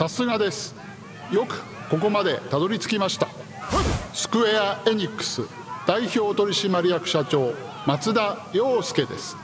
さすがです。よくここまでたどり着きました。スクエア・エニックス代表取締役社長松田洋介です。